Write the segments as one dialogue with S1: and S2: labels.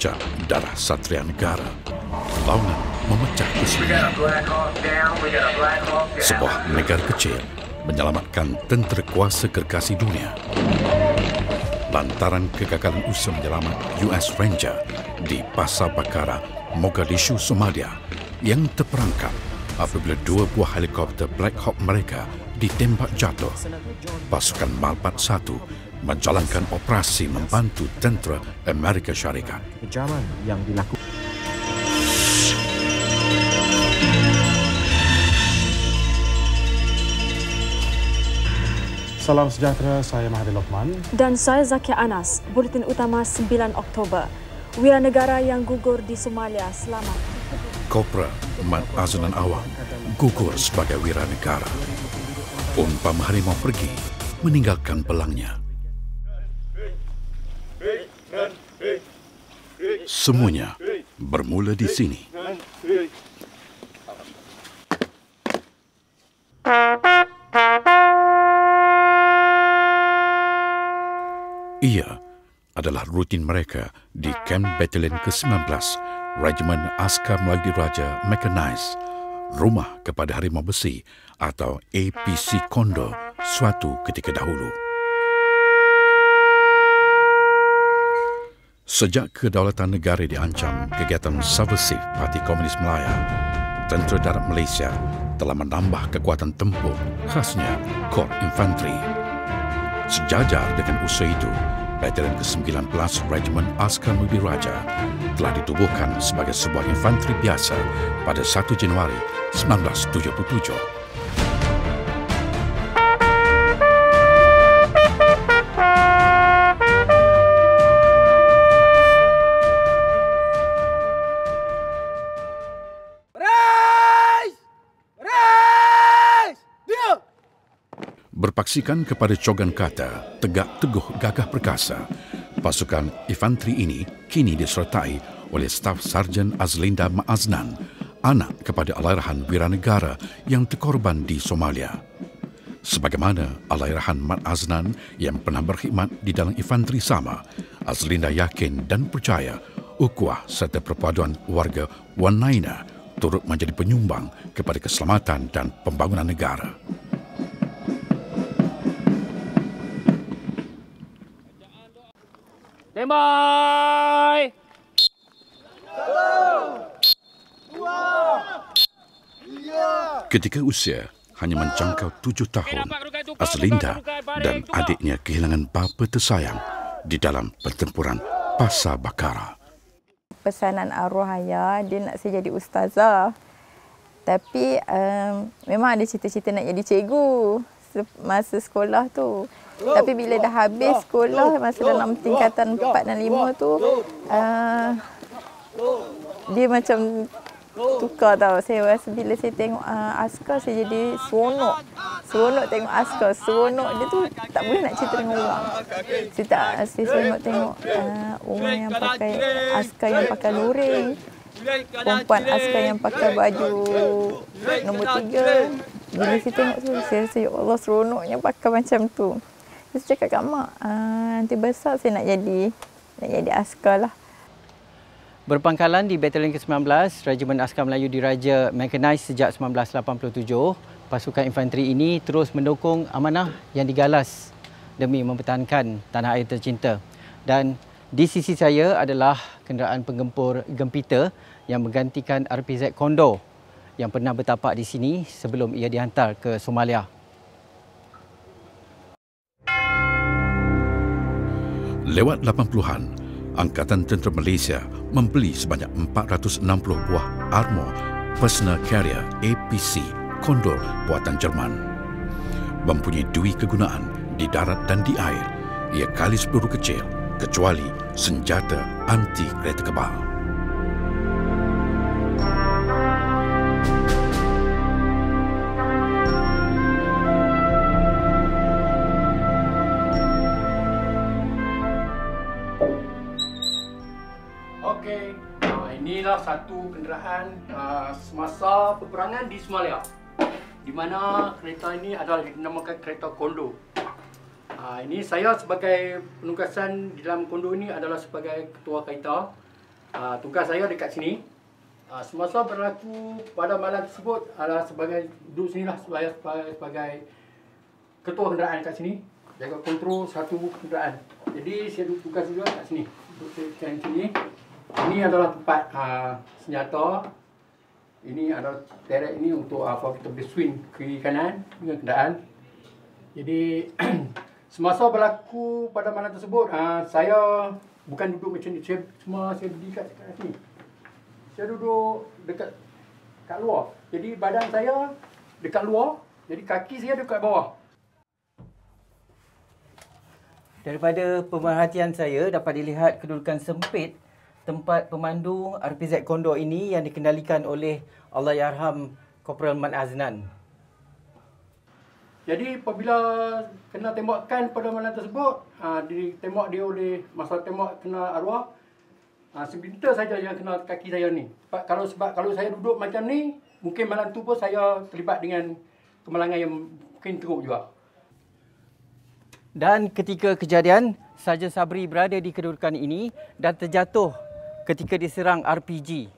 S1: Terkocak darah Satria Negara. Laungan memecah kesunyian. Sebuah negara kecil menyelamatkan tentera kuasa gergasi dunia. Lantaran kegagalan usaha menyelamat US Ranger di Pasar Bakara, Mogadishu, Somalia yang terperangkap apabila dua buah helikopter Black Hawk mereka ditembak jatuh. Pasukan Malbat 1 menjalankan operasi membantu tentera Amerika Syarikat.
S2: Kejaman yang dilakukan Salam sejahtera, saya Mahathir Lokman.
S3: Dan saya Zakia Anas, Buletin Utama 9 Oktober. Wira negara yang gugur di Somalia selamat.
S1: Kopra Mat Azlan Awang gugur sebagai wira negara. Umpama harimau pergi, meninggalkan pelangnya. Semuanya bermula di sini. Ia adalah rutin mereka di Camp Battalion ke-19 Regimen Askar Melayu Raja Mechanized, rumah kepada harimau besi atau APC Kondo suatu ketika dahulu. Sejak kedaulatan negara diancam kegiatan subversif Parti Komunis Melaya, Tentera Darat Malaysia telah menambah kekuatan tempur khasnya Kor Infanteri. Sejajar dengan usaha itu, Batalion ke-19 Regimen Askar Mubi Raja telah ditubuhkan sebagai sebuah infanteri biasa pada 1 Januari 1977. Berpaksikan kepada cogan kata, tegak teguh gagah perkasa, pasukan infanteri ini kini disertai oleh staf Sarjan Azlinda Maaznan, anak kepada Allahyarhan Wiranegara yang terkorban di Somalia. Sebagaimana Allahyarhan Mat Aznan yang pernah berkhidmat di dalam infanteri sama, Azlinda yakin dan percaya ukhuwah serta perpaduan warga Wanaina turut menjadi penyumbang kepada keselamatan dan pembangunan negara.
S4: Standby!
S1: Ketika usia hanya menjangkau tujuh tahun, Azlinda dan adiknya kehilangan bapa tersayang di dalam pertempuran Pasar Bakara.
S5: Pesanan arwah ayah, dia nak saya jadi ustazah. Tapi um, memang ada cita-cita nak jadi cikgu masa sekolah tu. Tapi bila dah habis sekolah, masa dalam tingkatan 4 dan 5 tu, uh, dia macam tukar tau. Saya rasa bila saya tengok uh, askar, saya jadi seronok. Seronok tengok askar. Seronok dia tu tak boleh nak cerita dengan orang. Saya tak, saya seronok tengok uh, orang yang pakai askar yang pakai luring. Perempuan askar yang pakai baju nombor tiga. Bila saya tengok tu, saya rasa, ya Allah seronoknya pakai macam tu. Saya cakap kat mak, nanti besar saya nak jadi, nak jadi askar lah.
S4: Berpangkalan di Batalion ke-19, Regimen Askar Melayu Diraja Mechanized sejak 1987, pasukan infanteri ini terus mendukung amanah yang digalas demi mempertahankan tanah air tercinta. Dan di sisi saya adalah kenderaan penggempur Gempita yang menggantikan RPZ Kondo yang pernah bertapak di sini sebelum ia dihantar ke Somalia.
S1: Lewat 80-an, Angkatan Tentera Malaysia membeli sebanyak 460 buah armor Personal Carrier APC Condor buatan Jerman. Mempunyai dua kegunaan di darat dan di air. Ia kalis peluru kecil kecuali senjata anti kereta kebal.
S4: Kenderaan uh, semasa peperangan di Somalia. Di mana kereta ini adalah dinamakan kereta kondo. Uh, ini saya sebagai penugasan di dalam kondo ini adalah sebagai ketua kereta
S6: Uh, tugas saya dekat sini. Uh, semasa berlaku pada malam tersebut adalah sebagai duduk sini lah sebagai, sebagai, sebagai ketua kenderaan kat sini. Jaga kontrol satu kenderaan. Jadi saya tugas juga kat sini. Duduk sini. Ini adalah tempat uh, senjata. Ini adalah teret ini untuk apa kita boleh swing kiri kanan dengan kenderaan. Jadi semasa berlaku pada malam tersebut, uh, saya bukan duduk macam ni. Saya, semua saya berdiri kat, kat sini. Saya duduk dekat kat luar. Jadi badan saya dekat luar. Jadi kaki saya dekat bawah.
S4: Daripada pemerhatian saya dapat dilihat kedudukan sempit tempat pemandu RPZ Kondor ini yang dikendalikan oleh Allahyarham Korporal Man Aznan.
S6: Jadi apabila kena tembakan pada malam tersebut, ha, ditembak dia oleh masa tembak kena arwah, ha, sebentar saja yang kena kaki saya ni. Sebab kalau sebab kalau saya duduk macam ni, mungkin malam tu pun saya terlibat dengan kemalangan yang mungkin teruk juga.
S4: Dan ketika kejadian, Sarjan Sabri berada di kedudukan ini dan terjatuh ketika diserang RPG.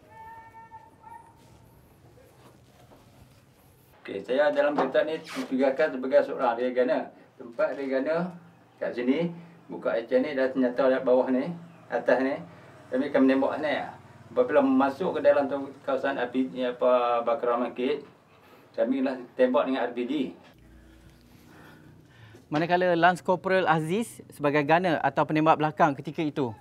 S7: Okey, saya dalam berita ni ditugaskan sebagai seorang regana. Tempat regana kat sini, buka HC ni dah senjata di bawah ni, atas ni. Kami akan menembak ni. Apabila masuk ke dalam kawasan RPG, apa Bakar Market, kami lah tembak dengan RPG.
S4: Manakala Lance Corporal Aziz sebagai gunner atau penembak belakang ketika itu.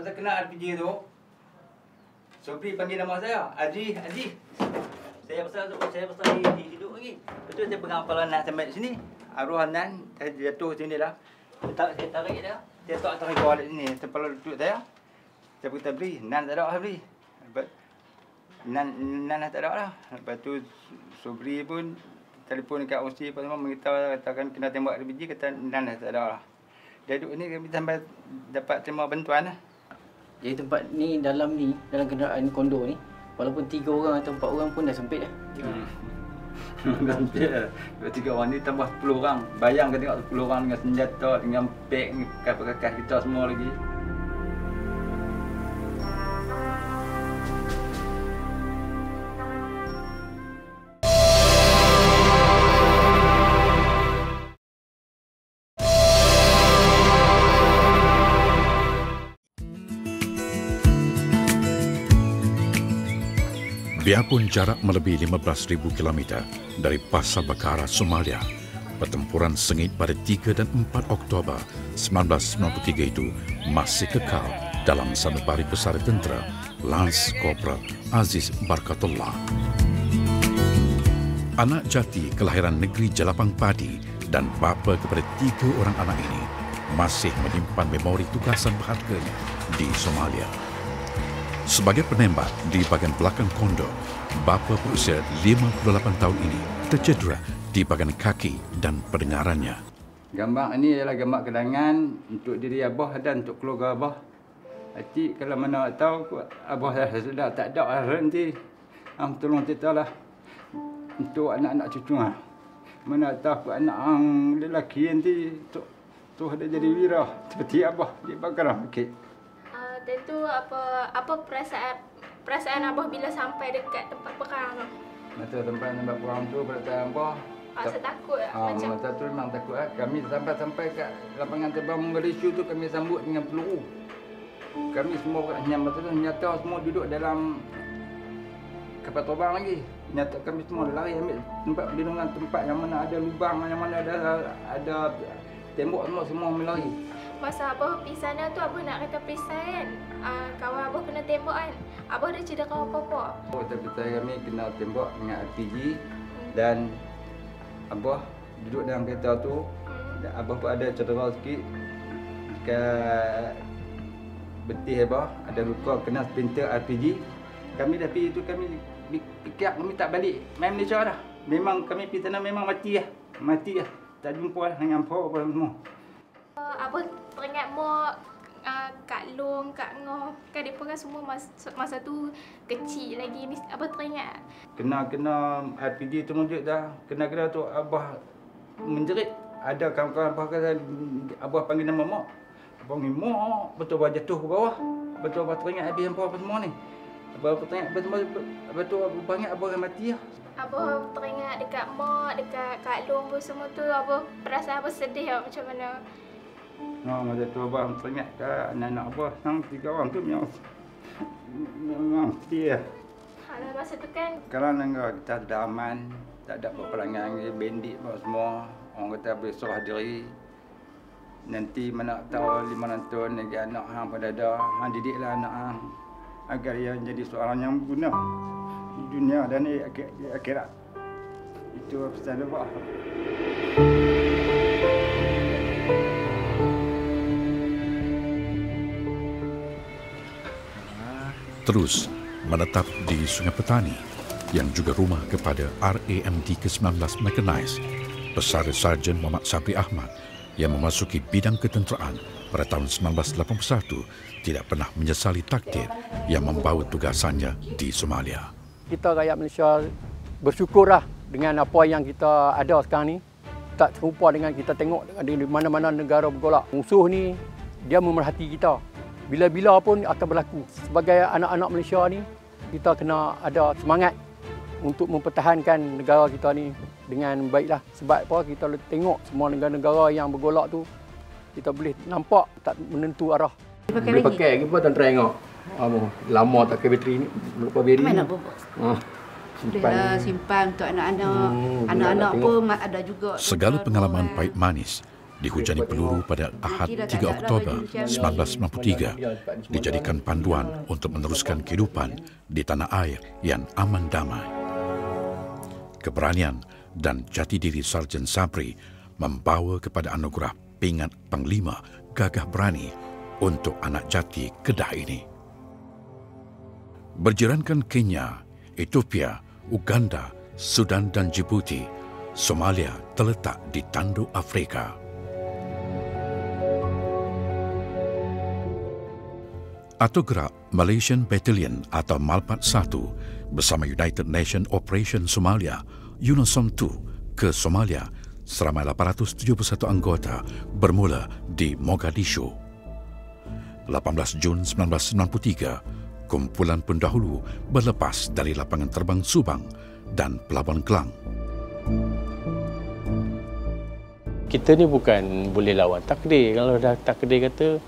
S7: Masa kena RPG tu, Sobri panggil nama saya, Aziz, Aziz. Saya pasal saya pasal hidup lagi. Betul saya pegang kepala nak sampai sini. Arwah Nan, saya jatuh sini dah. Saya tarik, saya tarik dia. Saya tak tarik bawah sini. Kepala lutut saya. Saya berkata, beri. Nan tak ada, beri. Nan, Nan tak ada lah. Lepas tu, Sobri pun telefon dekat OC apa semua beritahu katakan kena tembak RPG kata Nan tak ada lah. Dia duduk ni kami sampai dapat terima bantuan lah.
S4: Jadi tempat ni dalam ni, dalam kenderaan kondo ni, walaupun tiga orang atau empat orang pun dah sempit.
S7: Hmm. Sempit lah. Tiga orang ni tambah 10 orang. Bayangkan tengok 10 orang dengan senjata, dengan beg, dengan kakas kita semua lagi.
S1: Biarpun jarak melebihi 15,000 km dari Pasar Bakara, Somalia, pertempuran sengit pada 3 dan 4 Oktober 1993 itu masih kekal dalam sanubari besar tentera Lance Corporal Aziz Barkatullah. Anak jati kelahiran negeri Jelapang Padi dan bapa kepada tiga orang anak ini masih menyimpan memori tugasan berharganya di Somalia. Sebagai penembak di bahagian belakang kondo, bapa berusia 58 tahun ini tercedera di bahagian kaki dan pendengarannya.
S7: Gambar ini adalah gambar kenangan untuk diri Abah dan untuk keluarga Abah. Hati kalau mana tahu Abah dah sudah tak ada lah nanti. Am tolong kita lah untuk anak-anak cucu lah. Mana tahu anak ang lelaki nanti tu tu ada jadi wira seperti Abah di Bakaram. Okay
S8: tentu apa apa perasaan perasaan abah bila sampai dekat tempat perang tu?
S7: Masa tempat tempat perang tu perasaan abah
S8: Rasa takut lah.
S7: Ah, macam masa tu memang takut lah. Kami sampai-sampai kat lapangan terbang Malaysia tu kami sambut dengan peluru. Kami semua yang masa tu nyata semua duduk dalam kapal terbang lagi. Nyata kami semua lari ambil tempat perlindungan tempat yang mana ada lubang, yang mana ada ada tembok semua semua melari
S8: masa abah pergi sana tu abah nak kata perisai kan? Uh, kawan abah kena tembak kan? Abah ada cedera apa-apa.
S7: Oh tapi saya kami kena tembak dengan RPG dan abah duduk dalam kereta tu. Hmm. dan abah pun ada cedera sikit. Dekat betih abah ada luka kena splinter RPG kami dah pergi tu kami fikir kami tak balik. Main Malaysia dah. Memang kami pergi sana memang mati lah. Mati lah. Tak jumpa lah dengan apa-apa semua
S8: Uh, abah teringat mo uh, Kak Long, Kak Ngoh Kan mereka kan semua masa, masa tu kecil lagi Abah teringat
S7: Kena-kena RPG tu muncul dah Kena-kena tu Abah menjerit ada kawan-kawan apa kata abah panggil nama mak. Abah panggil mak, betul abah jatuh ke bawah. Betul abah teringat habis hampa apa semua ni. Abah teringat betul betul abah panggil abah akan mati lah.
S8: Abah teringat dekat mak, dekat Kak Long pun semua tu Abah perasaan Abah sedih lah macam mana.
S7: Ha, masa tu abah teringat ke anak-anak abah yang tiga orang tu memang memang mati lah.
S8: Alah masa tu kan
S7: Sekarang negara kita sudah aman, tak ada peperangan lagi, bandit apa semua. Orang kata boleh serah diri. Nanti mana tahu lima enam tahun lagi anak hang pada ada, hang didiklah anak hang agar ia menjadi seorang yang berguna di dunia dan di akhir- di akhirat. Itu pesan abah.
S1: Terus menetap di Sungai Petani yang juga rumah kepada RAMD ke-19 Mechanized, Pesara Sarjan Muhammad Sabri Ahmad yang memasuki bidang ketenteraan pada tahun 1981 tidak pernah menyesali takdir yang membawa tugasannya di Somalia.
S6: kita rakyat Malaysia bersyukurlah dengan apa yang kita ada sekarang ni. Tak serupa dengan kita tengok di mana-mana negara bergolak. Musuh ni dia memerhati kita. Bila-bila pun akan berlaku. Sebagai anak-anak Malaysia ni, kita kena ada semangat untuk mempertahankan negara kita ni dengan baiklah. Sebab apa kita tengok semua negara-negara yang bergolak tu kita boleh nampak tak menentu arah.
S9: Pakai
S6: Boleh
S9: lagi?
S6: pakai ke apa tuan tengok. Amo, lama tak pakai bateri ni, lupa bateri.
S9: Mana
S6: ni.
S9: bubuk?
S6: Ah, simpan.
S9: Bolehlah simpan untuk anak-anak.
S6: Hmm,
S9: Anak-anak
S6: nak
S9: pun ada juga.
S1: Segala pengalaman pahit manis dihujani peluru pada Ahad 3 Oktober 1993 dijadikan panduan untuk meneruskan kehidupan di tanah air yang aman damai. Keberanian dan jati diri Sarjan Sabri membawa kepada anugerah pingat Panglima Gagah Berani untuk anak jati Kedah ini. Berjirankan Kenya, Ethiopia, Uganda, Sudan dan Djibouti, Somalia terletak di tanduk Afrika. Atau gerak Malaysian Battalion atau Malpat 1 bersama United Nations Operation Somalia, UNOSOM 2 ke Somalia seramai 871 anggota bermula di Mogadishu. 18 Jun 1993, kumpulan pendahulu berlepas dari lapangan terbang Subang dan Pelabuhan Kelang.
S10: kita ni bukan boleh lawan takdir. Kalau dah takdir kata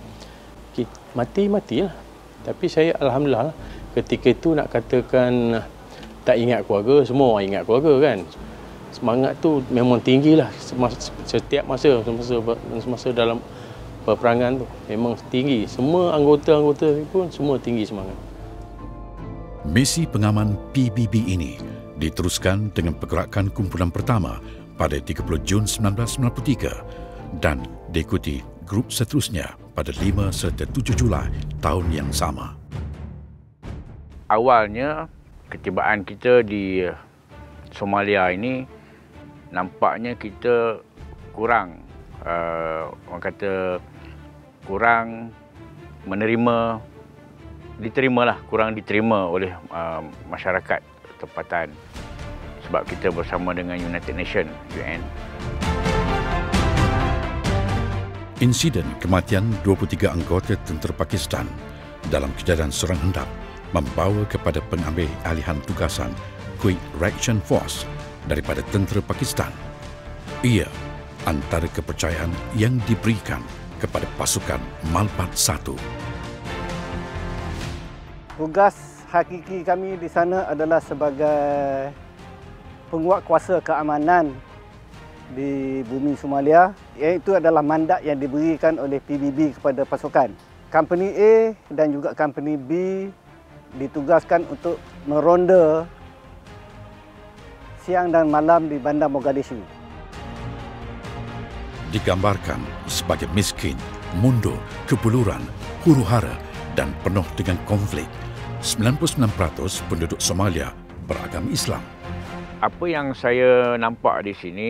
S10: mati matilah. Tapi saya alhamdulillah lah, ketika itu nak katakan tak ingat keluarga, semua orang ingat keluarga kan. Semangat tu memang tinggi lah setiap masa semasa semasa dalam peperangan tu memang tinggi. Semua anggota-anggota pun semua tinggi semangat.
S1: Misi pengaman PBB ini diteruskan dengan pergerakan kumpulan pertama pada 30 Jun 1993 dan diikuti grup seterusnya pada 5 serta 7 Julai tahun yang sama.
S11: awalnya ketibaan kita di Somalia ini nampaknya kita kurang uh, orang kata kurang menerima diterimalah kurang diterima oleh uh, masyarakat tempatan sebab kita bersama dengan United Nations UN
S1: Insiden kematian 23 anggota tentera Pakistan dalam kejadian serang hendap membawa kepada pengambil alihan tugasan Quick Reaction Force daripada tentera Pakistan. Ia antara kepercayaan yang diberikan kepada pasukan Malpat 1.
S6: Tugas hakiki kami di sana adalah sebagai penguat kuasa keamanan di bumi Somalia iaitu adalah mandat yang diberikan oleh PBB kepada pasukan. Company A dan juga Company B ditugaskan untuk meronda siang dan malam di bandar Mogadishu.
S1: Digambarkan sebagai miskin, mundur, kebuluran, huru-hara dan penuh dengan konflik. 99% penduduk Somalia beragama Islam.
S11: apa yang saya nampak di sini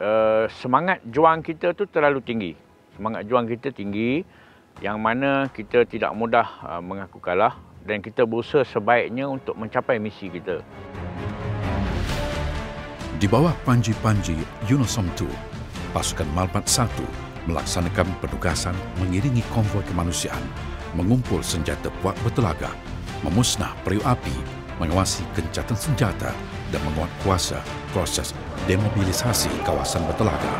S11: uh, semangat juang kita tu terlalu tinggi. Semangat juang kita tinggi yang mana kita tidak mudah uh, mengaku kalah dan kita berusaha sebaiknya untuk mencapai misi kita.
S1: Di bawah panji-panji UNOSOM II, pasukan Malpat 1 melaksanakan penugasan mengiringi konvoi kemanusiaan, mengumpul senjata puak bertelaga, memusnah periuk api, mengawasi kencatan senjata dan menguat kuasa proses demobilisasi kawasan bertelaga.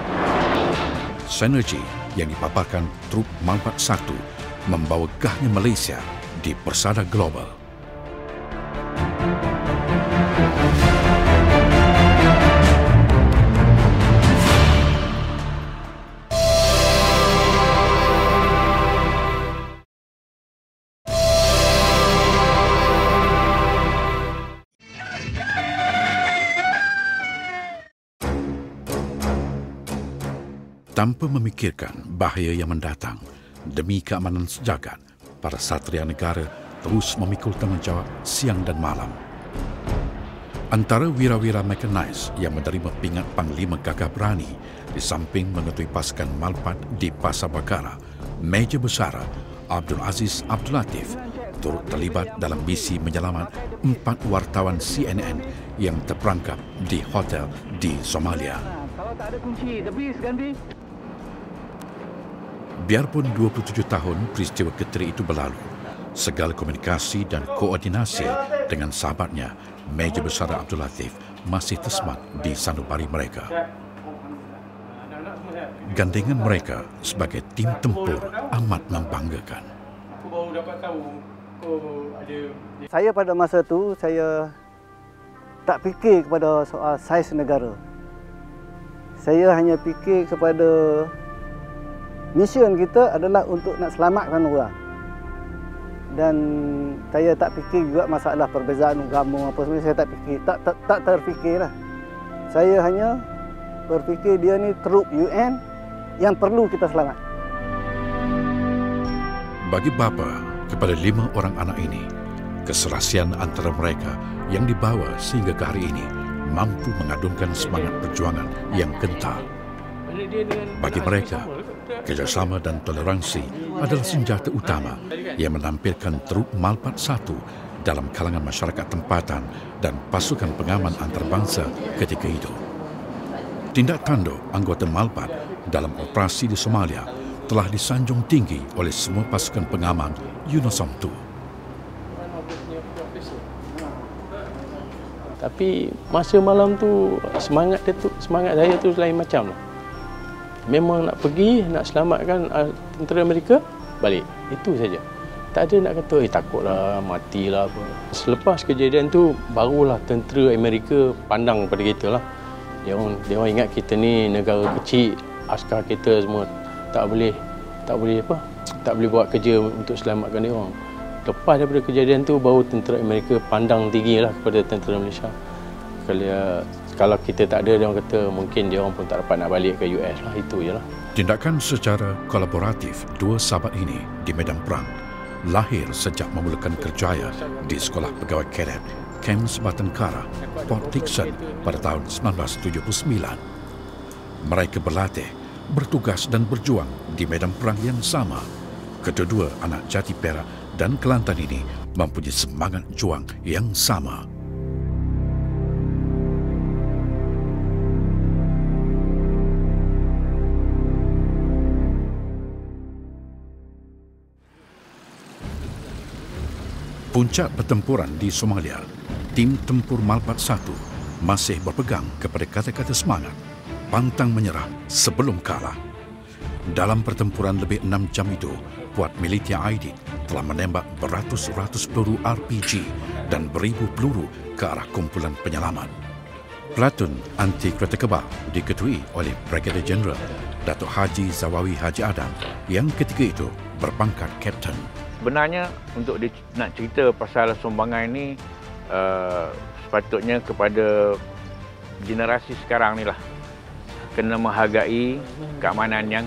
S1: Sinergi yang dipaparkan trup Malpat 1 membawa gahnya Malaysia di persada global. Tanpa memikirkan bahaya yang mendatang demi keamanan sejagat, para satria negara terus memikul tanggungjawab siang dan malam. Antara wira-wira mekanis yang menerima pingat Panglima Gagah Berani di samping mengetui pasukan Malpat di Pasar Bakara, Meja Besar Abdul Aziz Abdul Latif turut terlibat dalam misi menyelamat empat wartawan CNN yang terperangkap di hotel di Somalia. Kalau tak ada kunci, tepi seganti. Biarpun 27 tahun peristiwa keteri itu berlalu, segala komunikasi dan koordinasi dengan sahabatnya, Meja Besar Abdul Latif, masih tersemat di sanubari mereka. Gandengan mereka sebagai tim tempur amat membanggakan.
S12: Saya pada masa itu, saya tak fikir kepada soal saiz negara. Saya hanya fikir kepada Mission kita adalah untuk nak selamatkan orang. Dan saya tak fikir juga masalah perbezaan agama apa semua saya tak fikir, tak tak, tak terfikirlah. Saya hanya berfikir dia ni trup UN yang perlu kita selamat.
S1: Bagi bapa kepada lima orang anak ini, keserasian antara mereka yang dibawa sehingga ke hari ini mampu mengadunkan semangat perjuangan yang kental. Bagi mereka, kerjasama dan toleransi adalah senjata utama yang menampilkan Truk Malpat satu dalam kalangan masyarakat tempatan dan pasukan pengaman antarabangsa ketika itu. Tindak tanduk anggota Malpat dalam operasi di Somalia telah disanjung tinggi oleh semua pasukan pengaman UNOSOM II.
S10: Tapi masa malam tu semangat dia tu semangat saya tu lain macam lah memang nak pergi nak selamatkan uh, tentera Amerika balik. Itu saja. Tak ada nak kata eh takutlah matilah apa. Selepas kejadian tu barulah tentera Amerika pandang pada kita lah. Dia orang dia orang ingat kita ni negara kecil askar kita semua. Tak boleh tak boleh apa tak boleh buat kerja untuk selamatkan dia orang. Lepas daripada kejadian tu baru tentera Amerika pandang tinggi lah kepada tentera Malaysia. Kalau kalau kita tak ada dia orang kata mungkin dia orang pun tak dapat nak balik ke US lah itu je lah.
S1: Tindakan secara kolaboratif dua sahabat ini di medan perang lahir sejak memulakan kerjaya di Sekolah Pegawai Kadet Camp Sebatan Kara, Port Dickson pada tahun 1979. Mereka berlatih, bertugas dan berjuang di medan perang yang sama. Kedua-dua anak jati perak dan Kelantan ini mempunyai semangat juang yang sama. Puncak pertempuran di Somalia, tim tempur Malpat 1 masih berpegang kepada kata-kata semangat, pantang menyerah sebelum kalah. Dalam pertempuran lebih enam jam itu, puat militia Aidid telah menembak beratus-ratus peluru RPG dan beribu peluru ke arah kumpulan penyelamat. Platun anti kereta kebal diketuai oleh Brigadier General Datuk Haji Zawawi Haji Adam yang ketika itu berpangkat Kapten
S11: sebenarnya untuk di, nak cerita pasal sumbangan ini uh, sepatutnya kepada generasi sekarang ni lah kena menghargai keamanan yang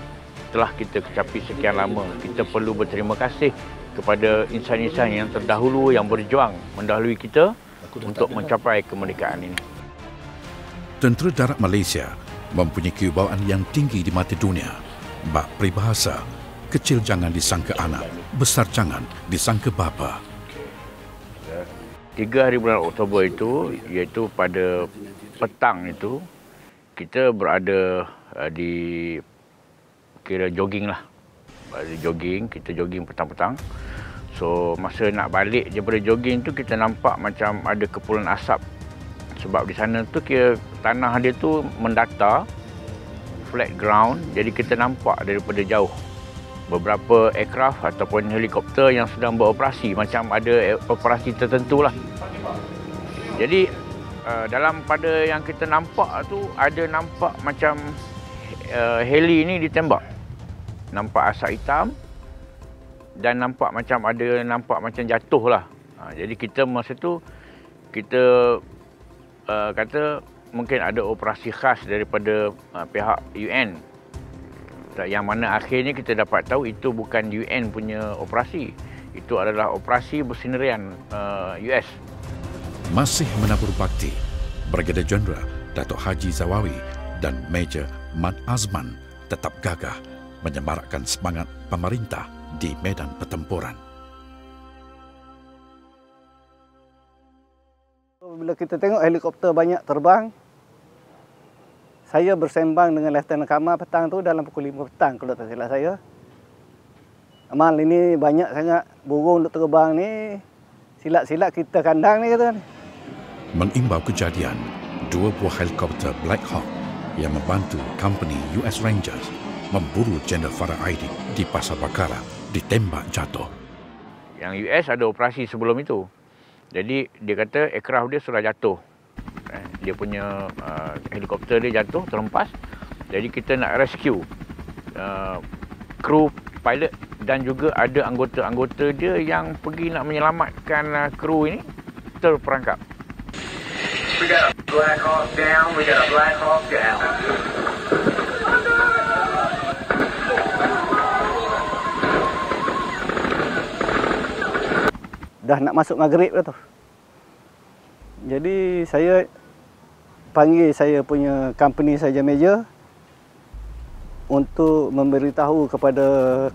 S11: telah kita kecapi sekian lama. Kita perlu berterima kasih kepada insan-insan yang terdahulu yang berjuang mendahului kita untuk mencapai kemerdekaan ini.
S1: Tentera Darat Malaysia mempunyai kewibawaan yang tinggi di mata dunia. Bak peribahasa, kecil jangan disangka anak, besar jangan disangka bapa.
S11: Tiga hari bulan Oktober itu, iaitu pada petang itu, kita berada uh, di kira jogging lah. Uh, jogging, kita jogging petang-petang. So masa nak balik daripada jogging tu kita nampak macam ada kepulan asap. Sebab di sana tu kira tanah dia tu mendata flat ground jadi kita nampak daripada jauh beberapa aircraft ataupun helikopter yang sedang beroperasi macam ada operasi tertentu lah. Jadi uh, dalam pada yang kita nampak tu ada nampak macam uh, heli ni ditembak. Nampak asap hitam dan nampak macam ada nampak macam jatuh lah. Ha, jadi kita masa tu kita uh, kata mungkin ada operasi khas daripada uh, pihak UN. Yang mana akhirnya kita dapat tahu itu bukan UN punya operasi. Itu adalah operasi bersinarian uh, US.
S1: Masih menabur bakti, Brigadier Jeneral Datuk Haji Zawawi dan Major Mat Azman tetap gagah menyemarakkan semangat pemerintah di medan pertempuran.
S12: Bila kita tengok helikopter banyak terbang, saya bersembang dengan Lieutenant Kamal petang tu dalam pukul 5 petang kalau tak silap saya. Amal ini banyak sangat burung untuk terbang ni. Silat-silat kita kandang ni kata.
S1: Mengimbau kejadian, dua buah helikopter Black Hawk yang membantu company US Rangers memburu General Farah Aidi di Pasar Bakara ditembak jatuh.
S11: Yang US ada operasi sebelum itu. Jadi dia kata aircraft dia sudah jatuh. Eh, dia punya uh, helikopter dia jatuh, terhempas. Jadi kita nak rescue uh, kru pilot dan juga ada anggota-anggota dia yang pergi nak menyelamatkan uh, kru ini terperangkap. We got a Black Hawk down, we got a Black Hawk down.
S12: dah nak masuk maghrib dah tu. Jadi saya panggil saya punya company saja meja untuk memberitahu kepada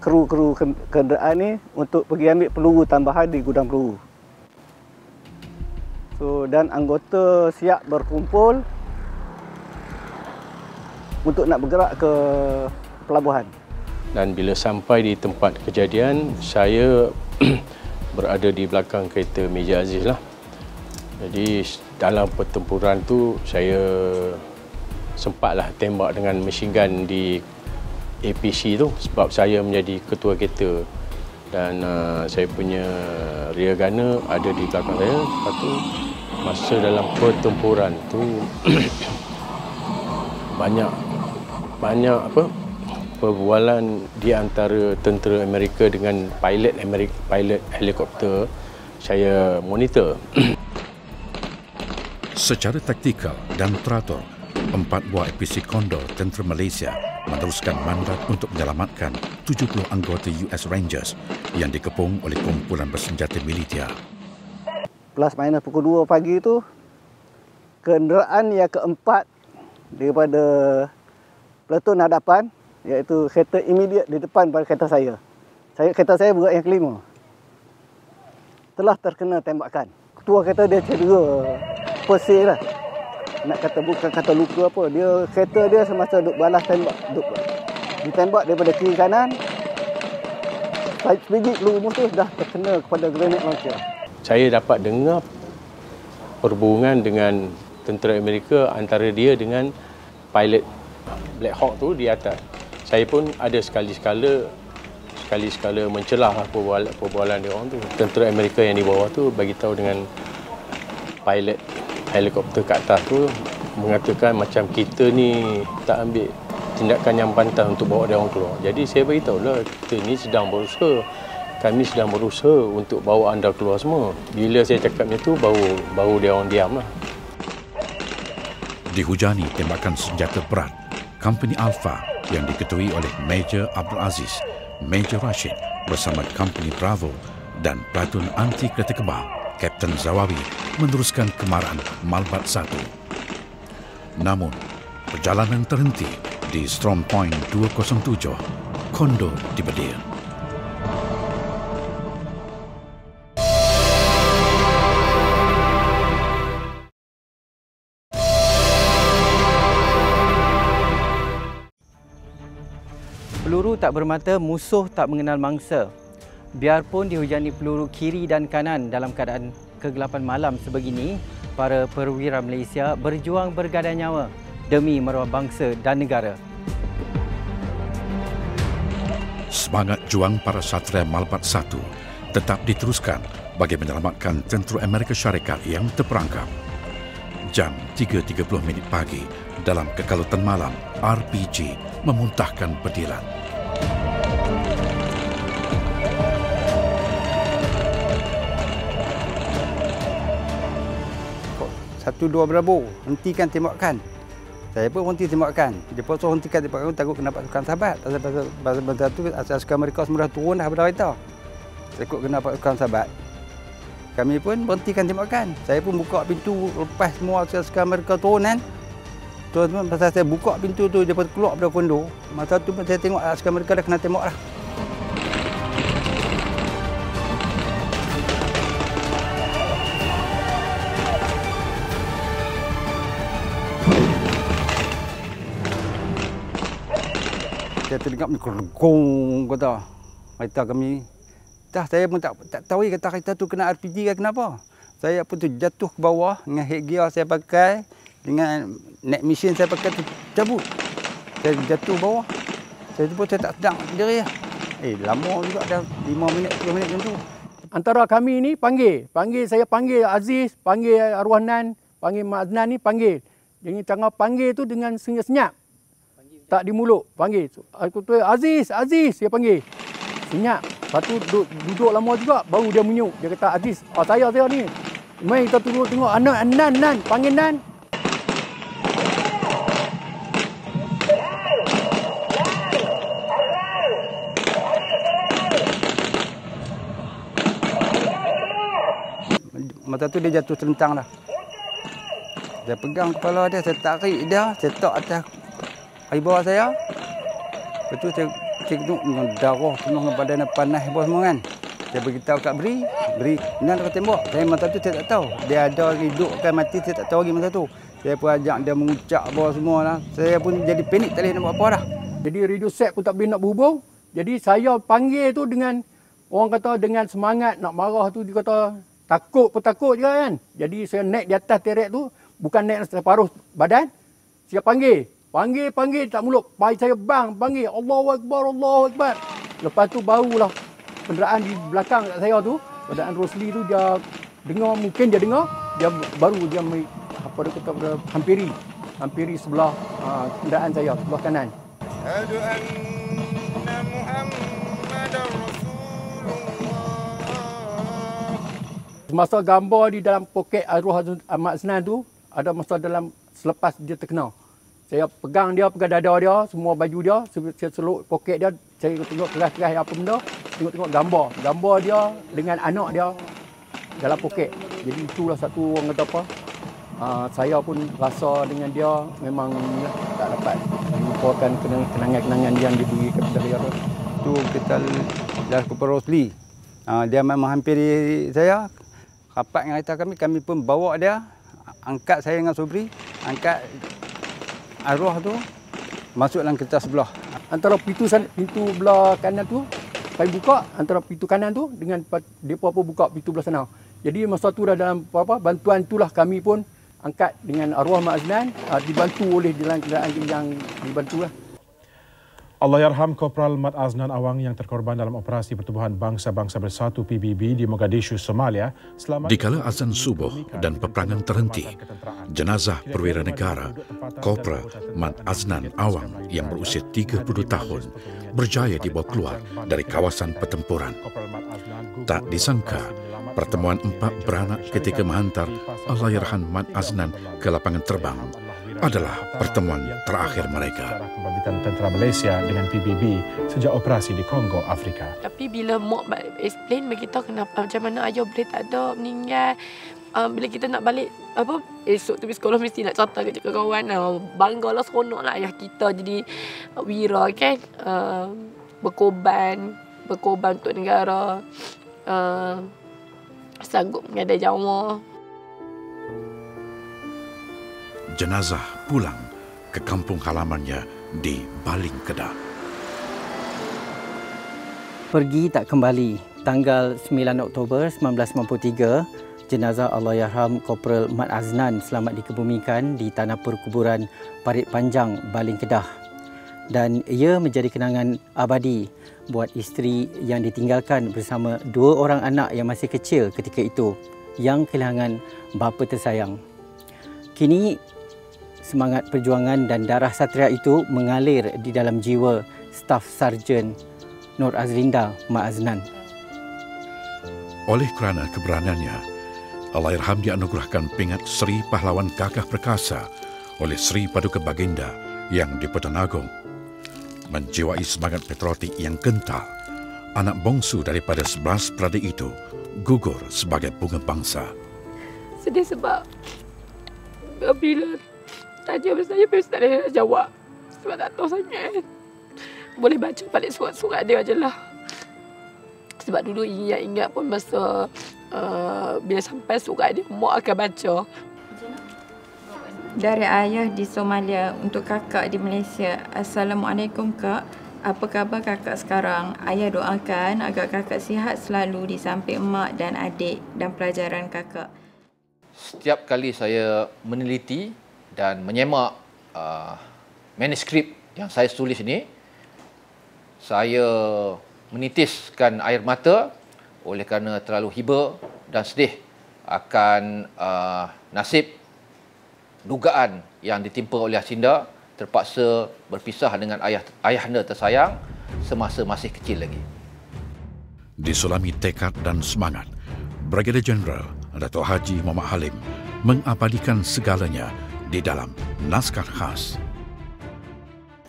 S12: kru-kru kenderaan ni untuk pergi ambil peluru tambahan di gudang peluru. So dan anggota siap berkumpul untuk nak bergerak ke pelabuhan.
S10: Dan bila sampai di tempat kejadian, saya berada di belakang kereta Meja Aziz lah. Jadi dalam pertempuran tu saya sempatlah tembak dengan machine gun di APC tu sebab saya menjadi ketua kereta dan uh, saya punya rear gunner ada di belakang saya. Lepas tu masa dalam pertempuran tu banyak banyak apa perbualan di antara tentera Amerika dengan pilot Amerika, pilot helikopter saya monitor.
S1: Secara taktikal dan teratur, empat buah APC Condor tentera Malaysia meneruskan mandat untuk menyelamatkan 70 anggota US Rangers yang dikepung oleh kumpulan bersenjata militer.
S12: Plus minus pukul 2 pagi itu, kenderaan yang keempat daripada platoon hadapan iaitu kereta immediate di depan pada kereta saya. Saya kereta saya berat yang kelima. Telah terkena tembakan. Ketua kereta dia cedera pesih lah. Nak kata bukan kata luka apa. Dia kereta dia semasa duk balas tembak. Duk, ditembak daripada kiri kanan. Sebiji peluru musuh dah terkena kepada granat launcher.
S10: Saya dapat dengar perhubungan dengan tentera Amerika antara dia dengan pilot Black Hawk tu di atas saya pun ada sekali-sekala sekali-sekala mencelah perbualan, perbualan dia orang tu. Tentera Amerika yang di bawah tu bagi tahu dengan pilot helikopter kat atas tu mengatakan macam kita ni tak ambil tindakan yang pantas untuk bawa dia orang keluar. Jadi saya beritahu lah kita ni sedang berusaha kami sedang berusaha untuk bawa anda keluar semua. Bila saya cakap macam tu baru baru dia orang diam lah.
S1: Dihujani tembakan senjata berat, Company Alpha yang diketuai oleh Major Abdul Aziz, Major Rashid bersama Company Bravo dan Platun Anti Kereta Kebal, Kapten Zawawi meneruskan kemarahan Malbat 1. Namun, perjalanan terhenti di Strom Point 207, Kondo di Bedir.
S4: tak bermata, musuh tak mengenal mangsa. Biarpun dihujani peluru kiri dan kanan dalam keadaan kegelapan malam sebegini, para perwira Malaysia berjuang bergadang nyawa demi maruah bangsa dan negara.
S1: Semangat juang para satria Malbat 1 tetap diteruskan bagi menyelamatkan tentera Amerika Syarikat yang terperangkap. Jam 3.30 minit pagi dalam kekalutan malam, RPG memuntahkan pedilan.
S7: Satu dua berabur, hentikan tembakan. Saya pun henti tembakan. Dia pun suruh hentikan tembakan takut kena pasukan sahabat. Pasal pasal pasal pasal tu asas mereka semua dah turun dah pada kereta. Takut kena pasukan sahabat. Kami pun berhentikan tembakan. Saya pun buka pintu lepas semua asas mereka turun kan. Tuan-tuan pasal saya buka pintu tu dia pun keluar dari kondo. Masa tu saya tengok askar mereka dah kena tembak dah. Saya terdengar ni kergong kata. Kata kami. Dah saya pun tak tak tahu kata kita tu kena RPG ke kenapa. Saya pun tu jatuh ke bawah dengan headgear saya pakai dengan net mesin saya pakai tu cabut. Saya jatuh bawah. Saya tu pun saya tak sedang diri. Eh lama juga dah 5 minit 10 minit macam tu.
S6: Antara kami ni panggil. Panggil saya panggil Aziz, panggil Arwah Nan, panggil Mak ni panggil. Jadi cara panggil tu dengan senyap-senyap. Tak di mulut, panggil. Aku tu Aziz, Aziz dia panggil. Senyap. Lepas tu duduk, duduk lama juga baru dia menyuk. Dia kata Aziz, oh saya saya ni. Mai kita tunggu tengok anak Nan Nan, panggil Nan.
S7: Masa tu dia jatuh terentang dah. Saya pegang kepala dia, saya tarik dia, saya letak atas air bawah saya. Lepas tu saya tengok dengan darah penuh dengan badan dia panas bawah semua kan. Saya beritahu kat Beri, Beri, mana kau tembak? Saya masa tu saya tak tahu. Dia ada hidup kan mati, saya tak tahu lagi masa tu. Saya pun ajak dia mengucap bawah semua lah. Saya pun jadi panik tak boleh nak buat apa dah.
S6: Jadi radio set pun tak boleh nak berhubung. Jadi saya panggil tu dengan orang kata dengan semangat nak marah tu dia kata takut pun takut juga kan. Jadi saya naik di atas terek tu bukan naik separuh badan. Saya panggil, Panggil, panggil, tak mulut. Pai saya bang, panggil. Allahu Akbar, Allahu Akbar. Lepas tu barulah kenderaan di belakang kat saya tu, kenderaan Rosli tu dia dengar, mungkin dia dengar, dia baru dia apa dia kata, hampiri. Hampiri sebelah uh, kenderaan saya, sebelah kanan.
S13: Aduan
S6: Semasa gambar di dalam poket arwah Ahmad Senan tu ada masa dalam selepas dia terkenal. Saya pegang dia, pegang dada dia, semua baju dia, saya seluk poket dia, saya tengok keras-keras apa benda, tengok-tengok gambar. Gambar dia dengan anak dia dalam poket. Jadi itulah satu orang kata apa, uh, saya pun rasa dengan dia memang tak dapat kenang- kenangan-kenangan yang diberi kepada dia tu.
S7: Tu kita dah kepada Rosli. Ha, dia memang hampiri saya. Rapat dengan kereta kami, kami pun bawa dia. Angkat saya dengan Sobri. Angkat arwah tu. Masuk dalam kereta sebelah.
S6: Antara pintu pintu belah kanan tu saya buka antara pintu kanan tu dengan pa- depa pun buka pintu belah sana. Jadi masa tu dah dalam apa bantuan itulah kami pun angkat dengan arwah Mak Aznan uh, dibantu oleh dalam kenderaan yang dibantu lah.
S2: Allahyarham Kopral Mat Aznan Awang yang terkorban dalam operasi Pertubuhan Bangsa-Bangsa Bersatu PBB di Mogadishu, Somalia. Selamat
S1: Dikala azan subuh dan peperangan terhenti, jenazah perwira negara Kopra Mat Aznan Awang yang berusia 32 tahun berjaya dibawa keluar dari kawasan pertempuran. Tak disangka, pertemuan empat beranak ketika menghantar Allahyarham Mat Aznan ke lapangan terbang adalah pertemuan terakhir mereka.
S2: Pembabitan Tentera Malaysia dengan PBB sejak operasi di Kongo, Afrika.
S14: Tapi bila balik explain bagi tahu kenapa macam mana ayah boleh tak ada meninggal. Uh, bila kita nak balik apa esok tu pergi sekolah mesti nak cerita ke cakap kawan uh, banggalah seronok lah ayah kita jadi uh, wira kan uh, berkorban berkorban untuk negara uh, sanggup mengadai nyawa
S1: Jenazah pulang ke kampung halamannya di Baling Kedah.
S4: Pergi tak kembali. Tanggal 9 Oktober 1993, jenazah Allahyarham Korporal Mat Aznan selamat dikebumikan di tanah perkuburan Parit Panjang, Baling Kedah. Dan ia menjadi kenangan abadi buat isteri yang ditinggalkan bersama dua orang anak yang masih kecil ketika itu yang kehilangan bapa tersayang. Kini semangat perjuangan dan darah satria itu mengalir di dalam jiwa staf sarjan Nur Azlinda Mak Aznan.
S1: Oleh kerana keberaniannya, Allahyarham dianugerahkan pingat Seri Pahlawan Gagah Perkasa oleh Seri Paduka Baginda yang di Pertuan Agong. Menjiwai semangat patriotik yang kental, anak bongsu daripada sebelas peradik itu gugur sebagai bunga bangsa.
S14: Sedih sebab bila tanya saya, saya tak boleh jawab. Sebab tak tahu sangat boleh baca balik surat-surat dia je lah. Sebab dulu ingat-ingat pun masa uh, bila sampai surat dia, mak akan baca.
S5: Dari ayah di Somalia untuk kakak di Malaysia. Assalamualaikum kak. Apa khabar kakak sekarang? Ayah doakan agar kakak sihat selalu di samping mak dan adik dan pelajaran kakak.
S15: Setiap kali saya meneliti dan menyemak uh, manuskrip yang saya tulis ini, saya menitiskan air mata oleh kerana terlalu hiba dan sedih akan uh, nasib dugaan yang ditimpa oleh Asinda terpaksa berpisah dengan ayah ayahanda tersayang semasa masih kecil lagi.
S1: Disulami tekad dan semangat, Brigadier Jeneral Dato' Haji Muhammad Halim mengabadikan segalanya di dalam naskah khas.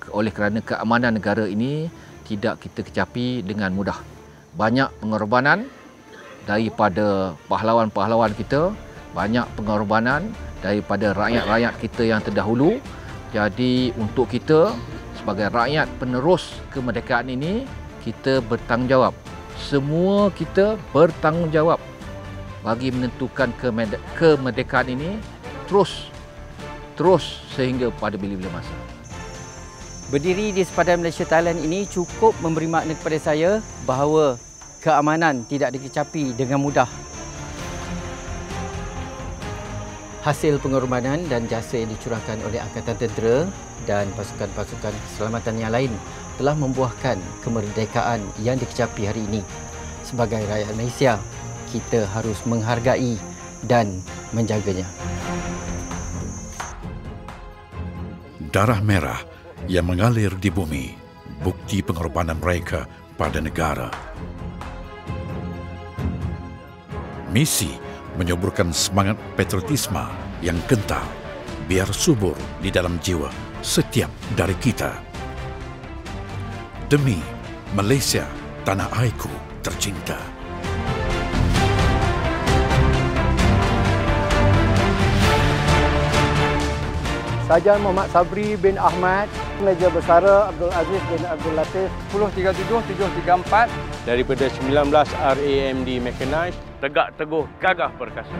S15: Oleh kerana keamanan negara ini tidak kita kecapi dengan mudah. Banyak pengorbanan daripada pahlawan-pahlawan kita, banyak pengorbanan daripada rakyat-rakyat kita yang terdahulu. Jadi untuk kita sebagai rakyat penerus kemerdekaan ini, kita bertanggungjawab. Semua kita bertanggungjawab bagi menentukan kemerdekaan ini terus terus sehingga pada bila-bila masa.
S4: Berdiri di sepadan Malaysia Thailand ini cukup memberi makna kepada saya bahawa keamanan tidak dikecapi dengan mudah. Hasil pengorbanan dan jasa yang dicurahkan oleh Angkatan Tentera dan pasukan-pasukan keselamatan yang lain telah membuahkan kemerdekaan yang dikecapi hari ini. Sebagai rakyat Malaysia, kita harus menghargai dan menjaganya.
S1: Darah merah yang mengalir di bumi, bukti pengorbanan mereka pada negara. Misi menyuburkan semangat patriotisme yang kental biar subur di dalam jiwa setiap dari kita. Demi Malaysia, tanah airku tercinta.
S16: Sajan Muhammad Sabri bin Ahmad Meja Besara Abdul Aziz bin Abdul Latif
S10: 1037-734 daripada 19 RAMD Mechanized
S11: tegak teguh gagah perkasa.